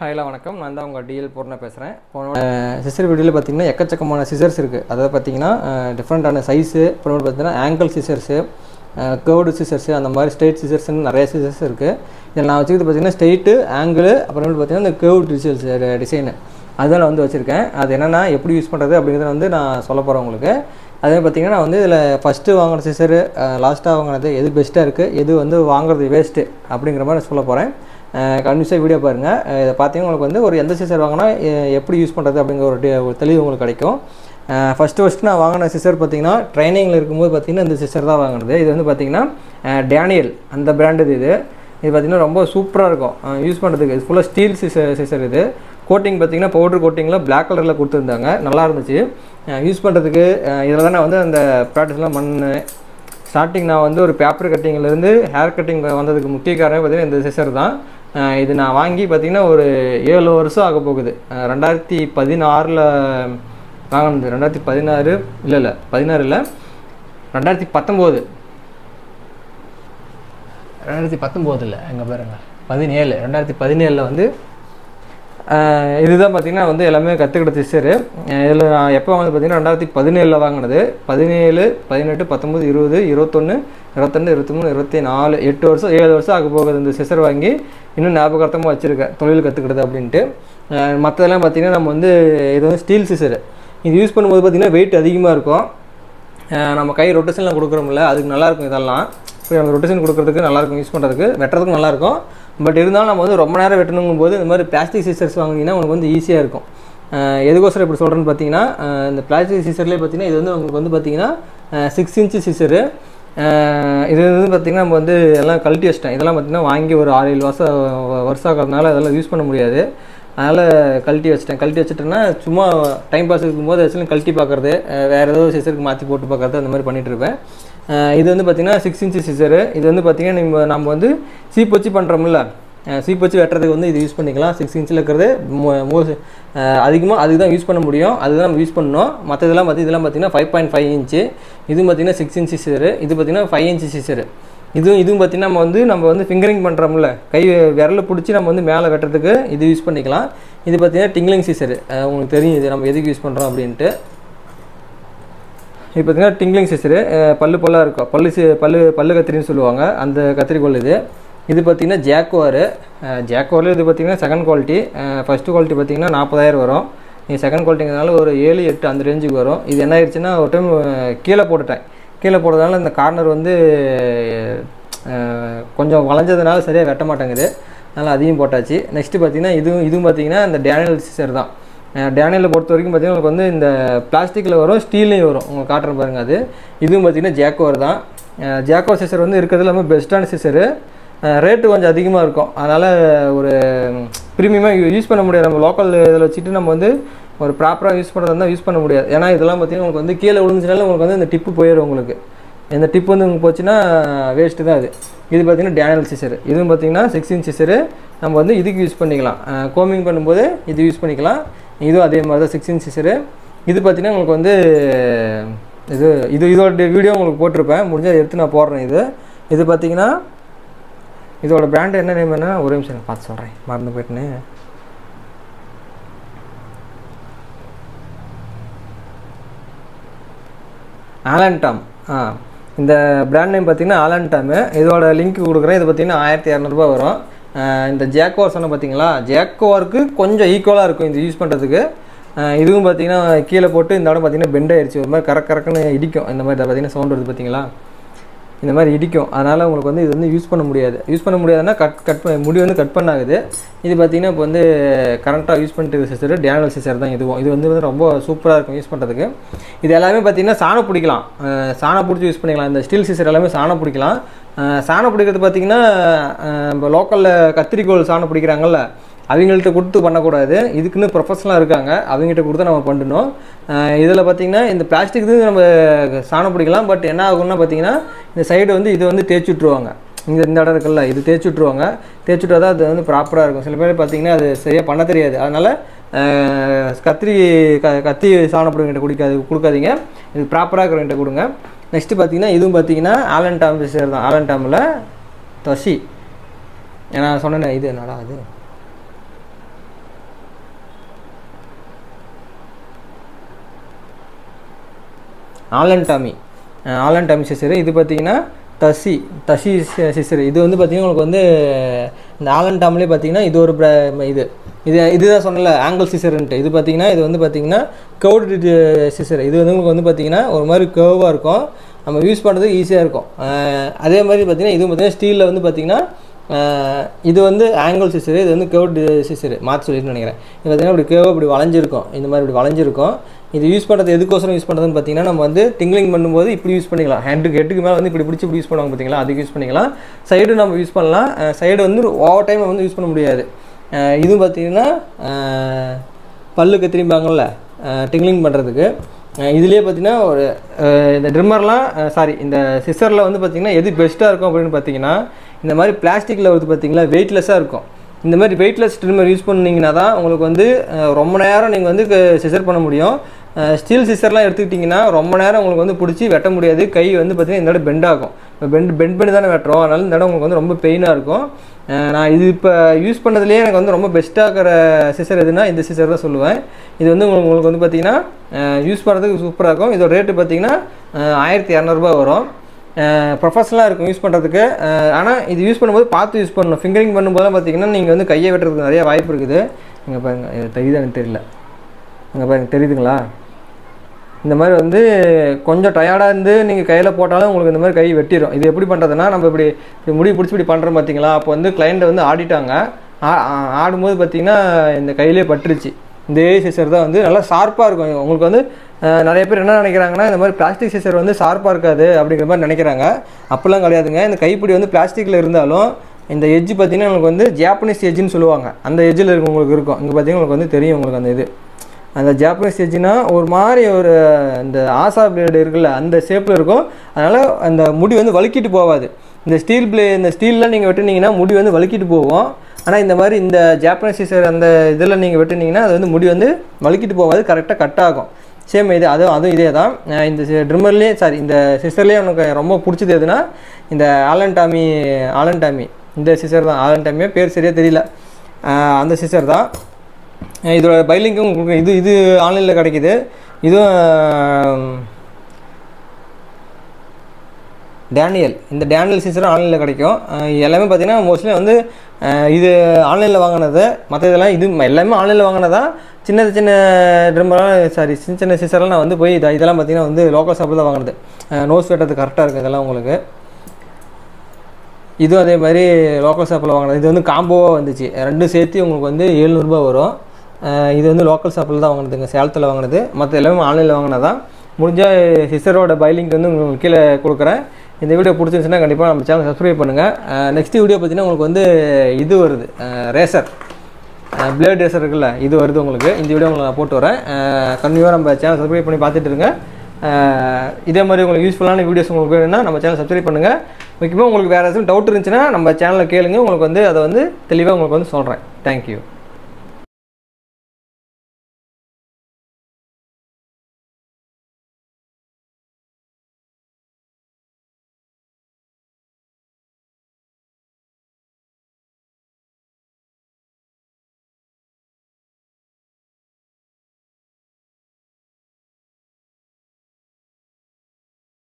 ஹாய்லாம் வணக்கம். நான் தான் உங்கள் டிஎல் பூர்ணா பேசுகிறேன் போனோட சிசர் வீடியோவில் பார்த்தீங்கன்னா எக்கச்சக்கமான சிசர்ஸ் இருக்குது அதாவது பார்த்தீங்கன்னா டிஃப்ரெண்ட்டான சைஸு அப்புறம் பார்த்தீங்கன்னா ஆங்கிள் சிசர்ஸு கேர்டு சிசர்ஸு அந்த மாதிரி ஸ்ட்ரெயிட் சிசர்ஸ்னு நிறைய சிசர்ஸ் இருக்குது இதில் நான் வச்சுக்கிறது பார்த்தீங்கன்னா ஸ்ட்ரெயிட்டு ஆங்கிள் அப்புறமேட்டு பார்த்தீங்கன்னா இந்த கேர்டு டிசைல்ஸ் டிசைனு அதுதான் நான் வந்து வச்சுருக்கேன். அது என்னென்னா எப்படி யூஸ் பண்ணுறது அப்படிங்கிறத வந்து நான் சொல்ல போகிறேன் உங்களுக்கு. அதே பார்த்தீங்கன்னா நான் வந்து இதில் ஃபஸ்ட்டு வாங்கின சிசரு லாஸ்ட்டாக வாங்கினது எது பெஸ்ட்டாக இருக்குது எது வந்து வாங்குறது வேஸ்ட்டு அப்படிங்கிற மாதிரி நான் சொல்ல போகிறேன் கன்வின்ஸாக வீடியோ பாருங்கள் இதை பார்த்தீங்கன்னா உங்களுக்கு வந்து ஒரு எந்த சிசர் வாங்கினா எப்படி யூஸ் பண்ணுறது அப்படிங்கிற ஒரு தெளிவு உங்களுக்கு கிடைக்கும். ஃபஸ்ட்டு ஃபஸ்ட்டு நான் வாங்கின சிசர் பார்த்தீங்கன்னா ட்ரைனிங்கில் இருக்கும்போது பார்த்திங்கன்னா இந்த சிசர் தான் வாங்கினது. இது வந்து பார்த்தீங்கன்னா டேனியல் அந்த பிராண்டு இது இது. பார்த்திங்கன்னா ரொம்ப சூப்பராக இருக்கும். யூஸ் பண்ணுறதுக்கு இது ஃபுல்லாக ஸ்டீல் சிசர் சிசர் இது. கோட்டிங் பார்த்தீங்கன்னா பவுடர் கோட்டிங்கில் பிளாக் கலரில் கொடுத்துருந்தாங்க. நல்லா இருந்துச்சு. யூஸ் பண்ணுறதுக்கு இதில் தான் நான் வந்து அந்த ப்ராக்டிஸ்லாம் பண்ணு ஸ்டார்டிங் நான் வந்து ஒரு பேப்பர் கட்டிங்லேருந்து ஹேர் கட்டிங் வந்ததுக்கு முக்கிய காரணம் பார்த்திங்கன்னா இந்த சிசர் தான். இது நான் வாங்கி பார்த்தீங்கன்னா ஒரு ஏழு வருஷம் ஆக போகுது. ரெண்டாயிரத்தி பதினாறில் வாங்கினது ரெண்டாயிரத்தி பதினாறு இல்லை இல்லை பதினாறு இல்லை ரெண்டாயிரத்தி பத்தொம்போது. ரெண்டாயிரத்தி பத்தொம்போதில் எங்கள் பாருங்க பதினேழு. ரெண்டாயிரத்தி பதினேழில் வந்து இதுதான் பார்த்தீங்கன்னா வந்து எல்லாமே கற்றுக்கிட்ட சிஸ்டரு இதில் நான் எப்போ வாங்கினது பார்த்தீங்கன்னா ரெண்டாயிரத்தி பதினேழில் வாங்கினது. பதினேழு பதினெட்டு பத்தொம்பது இருபது இருபத்தொன்று இருபத்தெண்டு இருபத்தி மூணு இருபத்தி நாலு எட்டு வருஷம் ஏழு வருஷம் ஆக போகுது இந்த சிசர் வாங்கி இன்னும் ஞாபகார்த்தமாக வச்சுருக்கேன் தொழில் கற்றுக்கிட்டது அப்படின்ட்டு. மற்றதெல்லாம் பார்த்திங்கன்னா நம்ம வந்து இது வந்து ஸ்டீல் சிசரு இது யூஸ் பண்ணும்போது பார்த்திங்கன்னா வெயிட் அதிகமாக இருக்கும். நம்ம கை ரொட்டேஷன்லாம் கொடுக்குறோம்ல அதுக்கு நல்லாயிருக்கும் இதெல்லாம். இப்படி நம்ம ரொட்டேஷன் கொடுக்குறதுக்கு நல்லாயிருக்கும் யூஸ் பண்ணுறதுக்கு வெட்டுறதுக்கும் நல்லாயிருக்கும். பட் இருந்தாலும் நம்ம வந்து ரொம்ப நேரம் வெட்டணுங்கும் போது இந்த மாதிரி பிளாஸ்டிக் சீசர்ஸ் வாங்கினீங்கன்னா உங்களுக்கு வந்து ஈஸியாக இருக்கும். எதுக்கோசரம் இப்படி சொல்கிறேன்னு பார்த்தீங்கன்னா இந்த பிளாஸ்டிக் சீசர்லேயே பார்த்தீங்கன்னா இது வந்து உங்களுக்கு வந்து பார்த்தீங்கன்னா சிக்ஸ் இன்ச்சு சீசரு இது வந்து பார்த்திங்கன்னா நம்ம வந்து எல்லாம் கழட்டி வச்சிட்டேன் இதெல்லாம் பார்த்திங்கன்னா வாங்கி ஒரு ஆறு ஏழு வருஷம் வருஷம் ஆகிறதுனால அதெல்லாம் யூஸ் பண்ண முடியாது. அதனால் கழட்டி வச்சிட்டேன். கழட்டி வச்சுட்டேன்னா சும்மா டைம் பாஸ் இருக்கும்போது ஆக்சுவலி கழட்டி பார்க்குறது வேறு ஏதோ சிசருக்கு மாற்றி போட்டு பார்க்குறது அந்த மாதிரி பண்ணிகிட்ருப்பேன் இருப்பேன். இது வந்து பார்த்திங்கன்னா சிக்ஸ் இன்ச்சு சிசரு இது வந்து பார்த்திங்கன்னா நம்ம நம்ம வந்து சீப் வச்சு பண்ணுறோம்ல சீப் வச்சு வெட்டுறதுக்கு வந்து இது யூஸ் பண்ணிக்கலாம். சிக்ஸ் இன்ச்சில் இருக்கிறது மோஸ்ட் அதிகமாக அதுக்கு தான் யூஸ் பண்ண முடியும். அதுதான் நம்ம யூஸ் பண்ணணும். மற்றதெல்லாம் பார்த்து இதெல்லாம் பார்த்திங்கன்னா ஃபைவ் பாயிண்ட் ஃபைவ் இன்ச்சு இது பார்த்திங்கன்னா சிக்ஸ் இன்ச்சு சிசரு இது பார்த்திங்கன்னா ஃபைவ் இன்ச்சு சிசரு இதுவும் இதுவும் பார்த்திங்கன்னா நம்ம வந்து நம்ம வந்து ஃபிங்கரிங் பண்ணுறோம்ல கை விரலை பிடிச்சி நம்ம வந்து மேலே வெட்டுறதுக்கு இது யூஸ் பண்ணிக்கலாம். இது பார்த்திங்கன்னா டிங்லிங் சீசரு உங்களுக்கு தெரியும் இது நம்ம எதுக்கு யூஸ் பண்ணுறோம் அப்படின்ட்டு. இப்போ பார்த்திங்கன்னா டிங்லிங் சீசரு பல்லு பல்லாக இருக்கும். பல்லு சி பல்லு பல்லு கத்திரின்னு சொல்லுவாங்க. அந்த கத்திரிக்கோல் இது. இது பார்த்திங்கன்னா ஜாக்வாரு ஜாக்வாரில் இது பார்த்திங்கன்னா செகண்ட் குவாலிட்டி ஃபஸ்ட்டு குவாலிட்டி பார்த்திங்கன்னா நாற்பதாயிரம் வரும். இது செகண்ட் குவாலிட்டிங்கிறதுனால ஒரு ஏழு எட்டு அந்த ரேஞ்சுக்கு வரும். இது என்ன ஆயிடுச்சுன்னா ஒரு டைம் கீழே போட்டுட்டேன். கீழே போடுறதுனால இந்த கார்னர் வந்து கொஞ்சம் வளைஞ்சதுனால சரியாக வெட்ட மாட்டேங்குது. அதனால் அதையும் போட்டாச்சு. நெக்ஸ்ட்டு பார்த்தீங்கன்னா இதுவும் இதுவும் பார்த்திங்கன்னா இந்த டேனியல் சிசர் தான். டேனியலை பொறுத்த வரைக்கும் பார்த்திங்கன்னா உங்களுக்கு வந்து இந்த பிளாஸ்டிக்கில் வரும் ஸ்டீல்லையும் வரும். உங்களுக்கு காட்டுறேன் பாருங்கள் அது. இதுவும் பார்த்திங்கன்னா ஜாக்கோர் தான். ஜாக்கோர் சிசர் வந்து இருக்கிறது இல்லாமல் பெஸ்ட்டான சிசரு ரேட்டு கொஞ்சம் அதிகமாக இருக்கும். அதனால் ஒரு ப்ரீமியமாக யூஸ் பண்ண முடியாது. நம்ம லோக்கல் இதில் வச்சுட்டு நம்ம வந்து ஒரு ப்ராப்பராக யூஸ் பண்ணுறது யூஸ் பண்ண முடியாது. ஏன்னா இதெல்லாம் பார்த்தீங்கன்னா உங்களுக்கு வந்து கீழே விழுந்துச்சுனால உங்களுக்கு வந்து இந்த டிப்பு போயிடும் உங்களுக்கு. இந்த டிப் வந்து உங்களுக்கு போச்சுன்னா வேஸ்ட்டு தான் அது. இது பார்த்திங்கன்னா டேனியல் சிசர் இதுவும் பார்த்தீங்கன்னா சிக்ஸ் இன்ச் சிசரு நம்ம வந்து இதுக்கு யூஸ் பண்ணிக்கலாம். கோமிங் பண்ணும்போது இது யூஸ் பண்ணிக்கலாம். இதுவும் அதே மாதிரி தான் சிக்ஸ் இன்ச் சிசரு இது பார்த்தீங்கன்னா உங்களுக்கு வந்து இது இது இதோட வீடியோ உங்களுக்கு போட்டிருப்பேன். முடிஞ்சால் எடுத்து நான் போடுறேன் இது. இது பார்த்தீங்கன்னா இதோட பிராண்ட் என்ன நேம் என்ன? ஒரு நிமிஷம் நான் பார்த்து சொல்கிறேன் மறந்து போயிட்டுன்னு ஆலன்டாம் ஆ இந்த பிராண்ட் நேம் பார்த்தீங்கன்னா ஆலன்டாமு இதோட லிங்க் கொடுக்குறேன். இது பார்த்தீங்கன்னா ஆயிரத்தி இரநூறுபா வரும். இந்த ஜாக்கோர் சொன்ன பார்த்தீங்களா ஜாக்கோருக்கு கொஞ்சம் ஈக்குவலாக இருக்கும் இது யூஸ் பண்ணுறதுக்கு இதுவும் பார்த்தீங்கன்னா கீழே போட்டு இந்த இடம் பார்த்தீங்கன்னா பெண்ட் ஆயிடுச்சு ஒரு மாதிரி கரக் கரக்குன்னு இடிக்கும். இந்த மாதிரி பார்த்தீங்கன்னா சவுண்ட் வருது பார்த்தீங்களா இந்த மாதிரி இடிக்கும். அதனால் உங்களுக்கு வந்து இது வந்து யூஸ் பண்ண முடியாது. யூஸ் பண்ண முடியாதுன்னா கட் கட் பண்ண முடி வந்து கட் பண்ண ஆகுது இது பார்த்திங்கன்னா இப்போ வந்து கரண்ட்டாக யூஸ் பண்ணிட்டு சிஸ்டர் டேனல் சிஸ்டர் தான் இதுவும் இது வந்து ரொம்ப சூப்பராக இருக்கும் யூஸ் பண்ணுறதுக்கு இது எல்லாமே பார்த்தீங்கன்னா சாணம் பிடிக்கலாம். சாணம் பிடிச்சி யூஸ் பண்ணிக்கலாம். இந்த ஸ்டீல் சிஸ்டர் எல்லாமே சாணம் பிடிக்கலாம். சாணம் பிடிக்கிறது பார்த்தீங்கன்னா நம்ம லோக்கலில் கத்திரிக்கோள் சாணம் பிடிக்கிறாங்கல்ல அவங்கள்ட்ட கொடுத்து பண்ணக்கூடாது. இதுக்குன்னு ப்ரொஃபஷனலாக இருக்காங்க. அவங்ககிட்ட கொடுத்து நம்ம பண்ணணும். இதில் பார்த்தீங்கன்னா இந்த பிளாஸ்டிக் இது நம்ம சாணம் பிடிக்கலாம். பட் என்ன ஆகும்னா பார்த்தீங்கன்னா இந்த சைடு வந்து இது வந்து தேய்ச்சி விட்ருவாங்க இந்த இந்த இடம் இருக்குல்ல இது தேய்ச்சி விட்ருவாங்க தேய்ச்சி விட்டா தான் அது வந்து ப்ராப்பராக இருக்கும். சில பேர் பார்த்தீங்கன்னா அது சரியாக பண்ண தெரியாது. அதனால் கத்திரி க கத்தி சாணம் குடிக்காது கொடுக்காதீங்க. இது ப்ராப்பராக இருக்கிறவங்கிட்ட கொடுங்க. நெக்ஸ்ட்டு பார்த்தீங்கன்னா இதுவும் பார்த்தீங்கன்னா ஆலன் டாம் சேர் தான். ஆலன் டாமில் தசி. ஏன்னா சொன்னேன் இது என்னடா அது ஆலன் டாமி. ஆலன் டாமி சிசரு இது பார்த்தீங்கன்னா தசி தசி சிசரு இது வந்து பார்த்தீங்கன்னா உங்களுக்கு வந்து இந்த ஆலன் டாமிலே பார்த்தீங்கன்னா இது ஒரு இது இது இதுதான் சொன்னல ஆங்கிள் சிசருன்ட்டு இது பார்த்தீங்கன்னா இது வந்து பார்த்தீங்கன்னா கவுடு சிசர் இது வந்து உங்களுக்கு வந்து பார்த்தீங்கன்னா ஒரு மாதிரி கேர்வாக இருக்கும். நம்ம யூஸ் பண்ணுறதுக்கு ஈஸியாக இருக்கும். அதே மாதிரி பார்த்தீங்கன்னா இது பார்த்தீங்கன்னா ஸ்டீலில் வந்து பார்த்தீங்கன்னா இது வந்து ஆங்கிள் சிசரு இது வந்து கேவ் சிசரு மாற்றி சொல்லிட்டு நினைக்கிறேன். இது பார்த்தீங்கன்னா இப்படி கேவ் இப்படி வளைஞ்சிருக்கும். இந்த மாதிரி இப்படி வளைஞ்சிருக்கும். இது யூஸ் பண்ணுறது எதுக்கோசரம் யூஸ் பண்ணுறதுன்னு பார்த்தீங்கன்னா நம்ம வந்து டிங்கிளிங் பண்ணும்போது இப்படி யூஸ் பண்ணிக்கலாம். ஹேண்டுக்கு ஹெட்டுக்கு மேலே வந்து இப்படி பிடிச்சி இப்படி யூஸ் பண்ணுவாங்க பார்த்தீங்களா அதுக்கு யூஸ் பண்ணிக்கலாம். சைடு நம்ம யூஸ் பண்ணலாம். சைடு வந்து ஓவர் டைம் வந்து யூஸ் பண்ண முடியாது. இதுவும் பார்த்தீங்கன்னா பல்லுக்கு பல்லு கத்திரிம்பாங்கள்ல டிங்கிளிங் பண்ணுறதுக்கு இதுலேயே பார்த்தீங்கன்னா ஒரு இந்த ட்ரிம்மர்லாம் சாரி இந்த சிஸ்டரில் வந்து பார்த்திங்கன்னா எது பெஸ்ட்டாக இருக்கும் அப்படின்னு பார்த்தீங்கன்னா இந்த மாதிரி பிளாஸ்டிக்கில் வந்து பார்த்தீங்களா வெயிட்லெஸ்ஸாக இருக்கும். இந்த மாதிரி வெயிட்லெஸ் ட்ரிம்மர் யூஸ் பண்ணீங்கன்னா தான் உங்களுக்கு வந்து ரொம்ப நேரம் நீங்கள் வந்து சிசர் பண்ண முடியும். ஸ்டீல் சிசர்லாம் எடுத்துக்கிட்டிங்கன்னா ரொம்ப நேரம் உங்களுக்கு வந்து பிடிச்சி வெட்ட முடியாது. கை வந்து பார்த்திங்கன்னா இந்த இடம் பெண்ட் ஆகும். இப்போ பெண்ட் பெண்ட் பண்ணி தானே வெட்டுறோம். அதனால இந்த இடம் உங்களுக்கு வந்து ரொம்ப பெயினாக இருக்கும். நான் இது இப்போ யூஸ் பண்ணதுலேயே எனக்கு வந்து ரொம்ப பெஸ்ட்டாக இருக்கிற சிசர் எதுனா இந்த சிசர் தான் சொல்லுவேன். இது வந்து உங்களுக்கு உங்களுக்கு வந்து பார்த்திங்கன்னா யூஸ் பண்ணுறதுக்கு சூப்பராக இருக்கும். இதோட ரேட்டு பார்த்தீங்கன்னா ஆயிரத்தி இரநூறுபா வரும். ப்ரொஃபஷனலாக இருக்கும் யூஸ் பண்ணுறதுக்கு ஆனால் இது யூஸ் பண்ணும்போது பார்த்து யூஸ் பண்ணணும். ஃபிங்கரிங் பண்ணும்போது பார்த்தீங்கன்னா நீங்கள் வந்து கையை வெட்டுறதுக்கு நிறைய வாய்ப்பு இருக்குது. இங்கே பாருங்கள் இது தெரியுது எனக்கு தெரியல. இங்கே பாருங்க தெரியுதுங்களா? இந்த மாதிரி வந்து கொஞ்சம் டயர்டாக இருந்து நீங்கள் கையில் போட்டாலும் உங்களுக்கு இந்த மாதிரி கை வெட்டிடும் இது எப்படி பண்ணுறதுன்னா நம்ம இப்படி இப்படி முடி பிடிச்சி இப்படி பண்ணுறோம் பார்த்தீங்களா? அப்போ வந்து கிளைண்ட்டை வந்து ஆடிட்டாங்க. ஆ- ஆடும்போது பார்த்திங்கன்னா இந்த கையிலே பட்டுருச்சு. இந்த சிசர் தான் வந்து நல்லா ஷார்ப்பாக இருக்கும். உங்களுக்கு வந்து நிறைய பேர் என்ன நினைக்கிறாங்கன்னா இந்த மாதிரி பிளாஸ்டிக் சிசர் வந்து ஷார்ப்பாக இருக்காது அப்படிங்கிற மாதிரி நினைக்கிறாங்க. அப்போல்லாம் கிடையாதுங்க. இந்த கைப்பிடி வந்து பிளாஸ்டிக்கில் இருந்தாலும் இந்த எஜ்ஜு பார்த்தீங்கன்னா உங்களுக்கு வந்து ஜாப்பனீஸ் எஜ்ஜுன்னு சொல்லுவாங்க. அந்த எஜ்ஜில் இருக்கு உங்களுக்கு இருக்கும். இங்கே பார்த்தீங்கன்னா உங்களுக்கு வந்து தெரியும் உங்களுக்கு அந்த இது. அந்த ஜாப்பனீஸ் எட்ஜுனா ஒரு மாதிரி ஒரு இந்த ஆசா பிளேடு இருக்குல்ல அந்த ஷேப்பில் இருக்கும். அதனால் அந்த முடி வந்து வழுக்கிட்டு போகாது. இந்த ஸ்டீல் பிளே இந்த ஸ்டீல்லாம் நீங்கள் வெட்டினீங்கன்னா முடி வந்து வழுக்கிட்டு போகும். ஆனால் இந்த மாதிரி இந்த ஜாப்பனீஸ் சீசர் அந்த இதில் நீங்கள் வெட்டினீங்கன்னா அது வந்து முடி வந்து வழுக்கிட்டு போகாது கரெக்டாக கட் ஆகும். சேம் இது அதுவும் அதுவும் இதே தான் இந்த ட்ரிம்மர்லேயே சாரி இந்த சிஸ்டர்லேயே எனக்கு ரொம்ப பிடிச்சது எதுனா இந்த ஆலன்டாமி டாமி டாமி இந்த சிஸ்டர் தான். ஆலன்டாமியோ பேர் சரியாக தெரியல. அந்த சிஸ்டர் தான். இதோட பைலிங்கும் இது இது ஆன்லைனில் கிடைக்கிது. இதுவும் டேனியல் இந்த டேனியல் சீசரும் ஆன்லைனில் கிடைக்கும். எல்லாமே பார்த்திங்கன்னா மோஸ்ட்லி வந்து இது ஆன்லைனில் வாங்கினது. மற்ற இதெல்லாம் இது எல்லாமே ஆன்லைனில் வாங்கினதா? சின்ன சின்ன ட்ரிம்பெல்லாம் சாரி சின்ன சின்ன சீசரெல்லாம் நான் வந்து போய் இதெல்லாம் பார்த்தீங்கன்னா வந்து லோக்கல் ஷாப்பில் தான் வாங்கினது. நோஸ் வெட்டது கரெக்டாக இருக்குது இதெல்லாம் உங்களுக்கு. இதுவும் அதே மாதிரி லோக்கல் ஷாப்பில் வாங்கினது. இது வந்து காம்போவாக வந்துச்சு. ரெண்டும் சேர்த்து உங்களுக்கு வந்து எழுநூறுபா வரும். இது வந்து லோக்கல் ஷாப்பில் தான் வாங்கினதுங்க. சேலத்தில் வாங்கினது. மற்ற எல்லாமே ஆன்லைனில் வாங்கினது. தான் முடிஞ்சால் சிஸ்டரோட பைலிங்க் வந்து உங்களுக்கு கீழே கொடுக்குறேன். இந்த வீடியோ பிடிச்சிருந்துச்சுன்னா கண்டிப்பாக நம்ம சேனல் சப்ஸ்கிரைப் பண்ணுங்கள் நெக்ஸ்ட் வீடியோ பார்த்தீங்கன்னா உங்களுக்கு வந்து இது வருது. ரேசர் பிளேட் ரேசர் இருக்குல்ல இது வருது உங்களுக்கு. இந்த வீடியோ உங்களுக்கு நான் போட்டு வரேன். கண்டிப்பாக நம்ம சேனல் சப்ஸ்கிரைப் பண்ணி பார்த்துட்டு இருங்க. இதே மாதிரி உங்களுக்கு யூஸ்ஃபுல்லான வீடியோஸ் உங்களுக்கு வேணும்னா நம்ம சேனல் சப்ஸ்கிரைப் பண்ணுங்கள் முக்கியமாக உங்களுக்கு வேறு எதுவும் டவுட் இருந்துச்சுன்னா நம்ம சேனலில் கேளுங்க. உங்களுக்கு வந்து அதை வந்து தெளிவாக உங்களுக்கு வந்து சொல்கிறேன் தேங்க்யூ